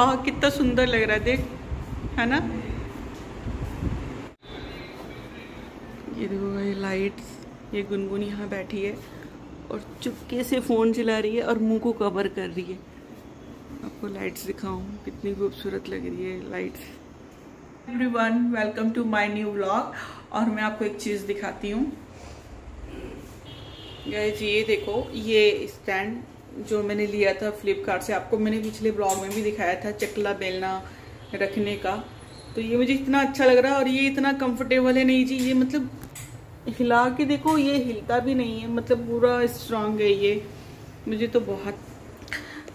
आह, कितना सुंदर लग रहा है, देख, है ना? ये देखो ये लाइट्स ये गुनगुन यहाँ बैठी है और चुपके से फ़ोन चला रही है और मुँह को कवर कर रही है। आपको लाइट्स दिखाऊँ, कितनी खूबसूरत लग रही है lights everyone welcome to my new vlog और मैं आपको एक चीज़ दिखाती हूँ। गाइस ये देखो, ये स्टैंड जो मैंने लिया था फ्लिपकार्ट से आपको मैंने पिछले ब्लॉग में भी दिखाया था चकला बेलना रखने का। तो ये मुझे इतना अच्छा लग रहा है और ये इतना कंफर्टेबल है नहीं जी ये मतलब हिला के देखो ये हिलता भी नहीं है मतलब पूरा स्ट्रांग है ये। मुझे तो बहुत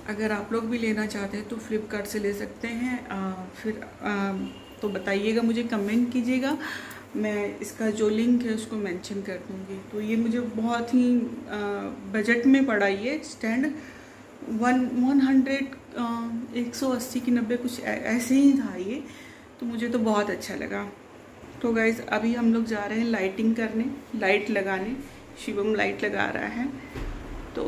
अगर आप लोग भी लेना चाहते हैं तो फ्लिपकार्ट से ले सकते हैं। आ, फिर आ, तो बताइएगा मुझे कमेंट कीजिएगा। मैं इसका जो लिंक है उसको मेंशन कर दूँगी। तो ये मुझे बहुत ही बजट में पड़ा ये स्टैंड वन वन हंड्रेड एक सौ अस्सी की नब्बे कुछ ऐसे ही था ये। तो मुझे तो बहुत अच्छा लगा। तो गाइज़ अभी हम लोग जा रहे हैं लाइटिंग करने लाइट लगाने। शिवम लाइट लगा रहा है। तो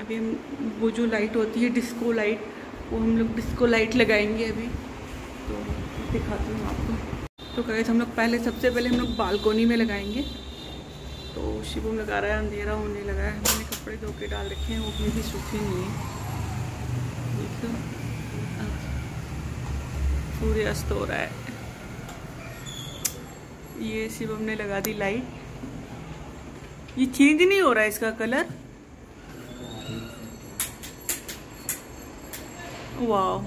अभी हम, वो जो लाइट होती है डिस्को लाइट वो हम लोग डिस्को लाइट लगाएँगे अभी। तो दिखाती हूँ आपको। तो कहे हम लोग पहले सबसे पहले हम लोग बालकोनी में लगाएँगे। तो शिवम लगा रहा है अंधेरा होने लगा है। मैंने कपड़े धो के डाल रखे हैं वो भी, भी सूखे नहीं है। देखो अस्त हो रहा है। ये शिवम ने लगा दी लाइट ये चेंज नहीं हो रहा है इसका कलर वाह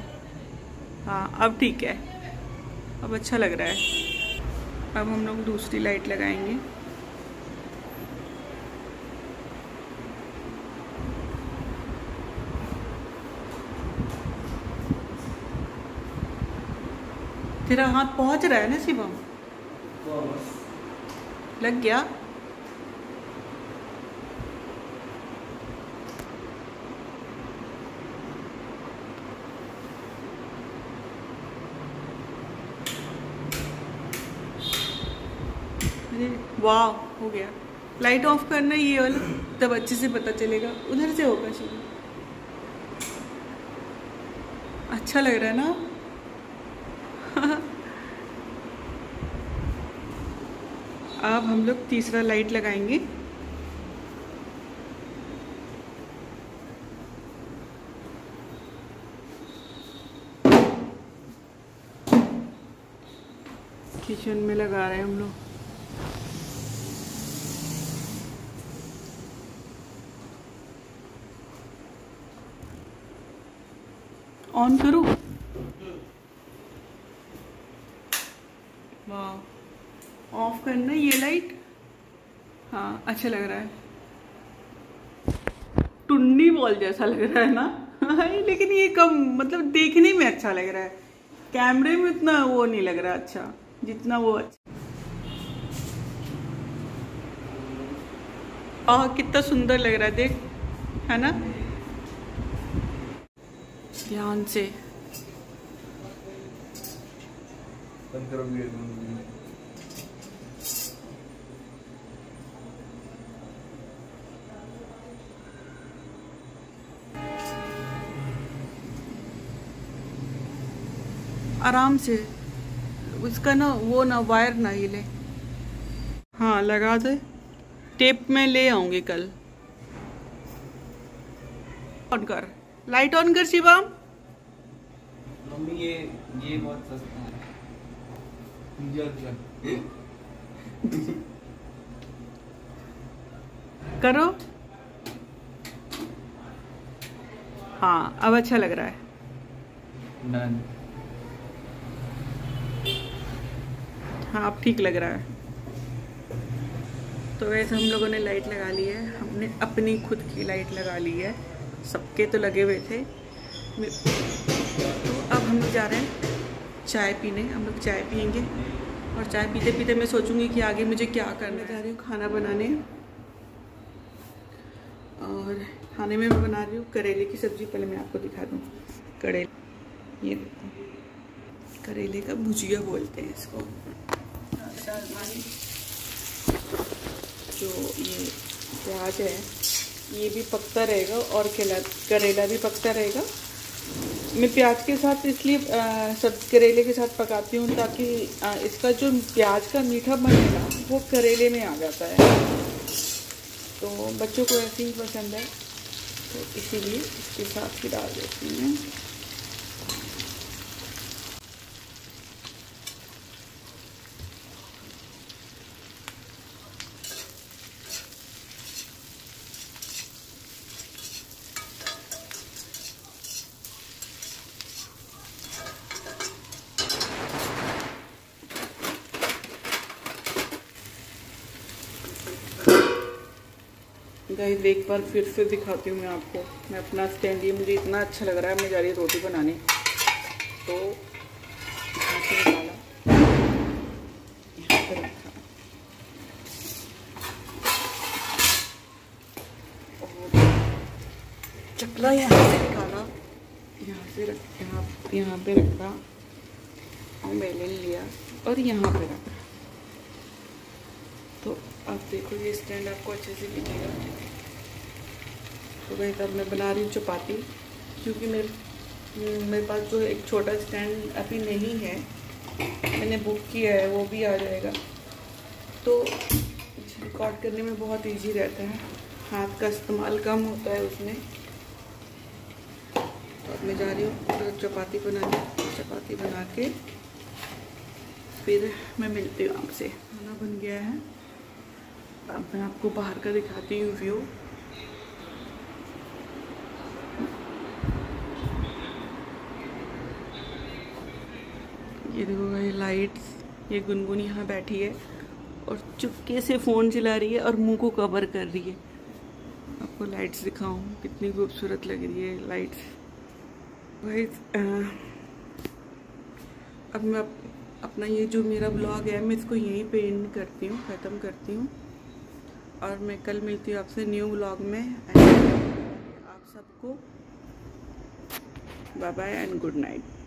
हाँ अब ठीक है। अब अच्छा लग रहा है। अब हम लोग दूसरी लाइट लगाएँगे। तेरा हाथ पहुँच रहा है ना शिवम? लग गया? वाह, हो गया। लाइट ऑफ़ करना ये वाला, तब अच्छे से पता चलेगा। उधर से होगा शुरू। अच्छा लग रहा है ना? अब हम लोग तीसरा लाइट लगाएँगे। किचन में लगा रहे हैं हम लोग। ऑन करूँ। वाह। ऑफ़ करना ये लाइट हाँ अच्छा लग रहा है। टुन्नी बॉल जैसा लग रहा है ना? लेकिन ये कम मतलब देखने में अच्छा लग रहा है। कैमरे में इतना वो नहीं लग रहा अच्छा जितना वो अच्छा। आह कितना सुंदर लग रहा है देख है ना? ध्यान से आराम से। उसका ना वो ना वायर ना हिले हाँ लगा दे। टेप में ले आऊँगी कल। ऑन कर। लाइट ऑन कर शिवम। मम्मी ये ये बहुत सस्ता है। करो। हाँ अब अच्छा लग रहा है। डन हाँ अब ठीक लग रहा है। तो वैसे हम लोगों ने लाइट लगा ली है। हमने अपनी खुद की लाइट लगा ली है। सबके तो लगे हुए थे। तो हम लोग जा रहे हैं चाय पीने, हम लोग चाय पियेंगे। और चाय पीते पीते मैं सोचूँगी कि आगे मुझे क्या करना जा रही हूँ, खाना बनाने। और खाने में मैं बना रही हूँ करेले की सब्ज़ी, पहले मैं आपको दिखा दूँ। करेले, ये देखो। करेले का भुजिया बोलते हैं इसको। जो ये प्याज है, ये भी पकता रहेगा और करेला भी पकता रहेगा। मैं प्याज के साथ इसलिए सब करेले के साथ पकाती हूँ ताकि आ, इसका जो प्याज का मीठा बनेगा वो करेले में आ जाता है। तो बच्चों को ऐसे ही पसंद है। तो इसीलिए इसके साथ ही डाल देती हूँ। गाइस एक बार फिर से दिखाती हूँ मैं आपको। मैं अपना स्टैंड ये मुझे इतना अच्छा लग रहा है, मैं जा रही हूँ रोटी बनाने। तो चकला यहाँ से निकाला। यहाँ से रख, यहाँ यहाँ पे रखा। और मैंने लिया और यहाँ पे रखा। आप देखो ये स्टैंड आपको अच्छे से दिखेगा तो वही तब मैं बना रही हूँ चपाती, क्योंकि मेरे मेरे पास जो एक छोटा स्टैंड अभी नहीं है। मैंने बुक किया है, वो भी आ जाएगा। तो रिकॉर्ड करने में बहुत इजी रहता है। हाथ का इस्तेमाल कम होता है उसमें। तो अब मैं जा रही हूँ तो चपाती बनाने, चपाती बना के फिर मैं मिलती हूँ आपसे। खाना बन गया है। अब मैं आपको बाहर का दिखाती हूँ व्यू ये देखो ये लाइट्स ये गुनगुन यहाँ बैठी है और चुपके से फ़ोन चला रही है और मुँह को कवर कर रही है। आपको लाइट्स दिखाऊँ, कितनी खूबसूरत लग रही है लाइट्स भाई अब मैं अपना ये जो मेरा ब्लॉग है, मैं इसको यहीं पे एंड करती हूँ, ख़त्म करती हूँ। और मैं कल मिलती हूँ आपसे न्यू ब्लॉग में आप सबको bye bye and good night